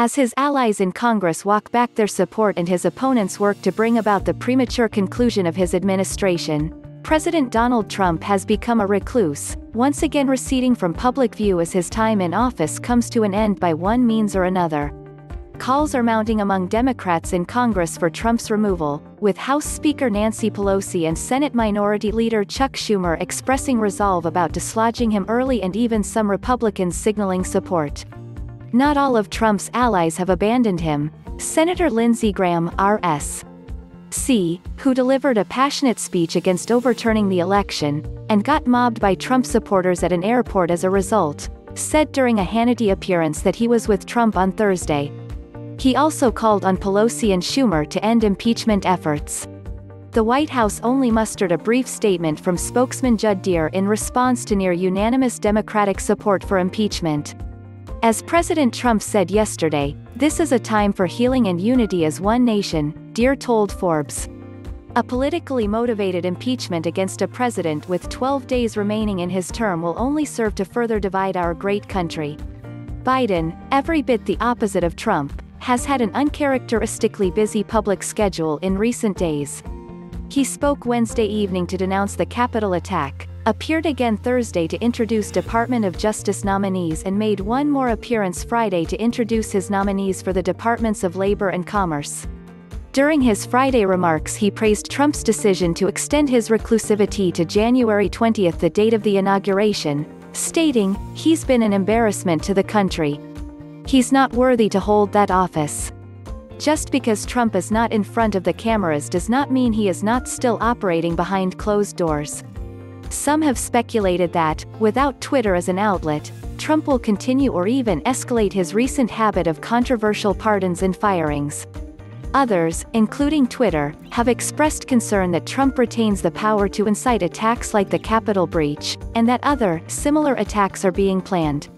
As his allies in Congress walk back their support and his opponents work to bring about the premature conclusion of his administration, President Donald Trump has become a recluse, once again receding from public view as his time in office comes to an end by one means or another. Calls are mounting among Democrats in Congress for Trump's removal, with House Speaker Nancy Pelosi and Senate Minority Leader Chuck Schumer expressing resolve about dislodging him early and even some Republicans signaling support. Not all of Trump's allies have abandoned him. Senator Lindsey Graham, R.S. C., who delivered a passionate speech against overturning the election, and got mobbed by Trump supporters at an airport as a result, said during a Hannity appearance that he was with Trump on Thursday. He also called on Pelosi and Schumer to end impeachment efforts. The White House only mustered a brief statement from spokesman Judd Deere in response to near unanimous Democratic support for impeachment. As President Trump said yesterday, this is a time for healing and unity as one nation, Deere told Forbes. A politically motivated impeachment against a president with 12 days remaining in his term will only serve to further divide our great country. Biden, every bit the opposite of Trump, has had an uncharacteristically busy public schedule in recent days. He spoke Wednesday evening to denounce the Capitol attack, appeared again Thursday to introduce Department of Justice nominees and made one more appearance Friday to introduce his nominees for the Departments of Labor and Commerce. During his Friday remarks he praised Trump's decision to extend his reclusivity to January 20, the date of the inauguration, stating, he's been an embarrassment to the country. He's not worthy to hold that office. Just because Trump is not in front of the cameras does not mean he is not still operating behind closed doors. Some have speculated that, without Twitter as an outlet, Trump will continue or even escalate his recent habit of controversial pardons and firings. Others, including Twitter, have expressed concern that Trump retains the power to incite attacks like the Capitol breach, and that other, similar attacks are being planned.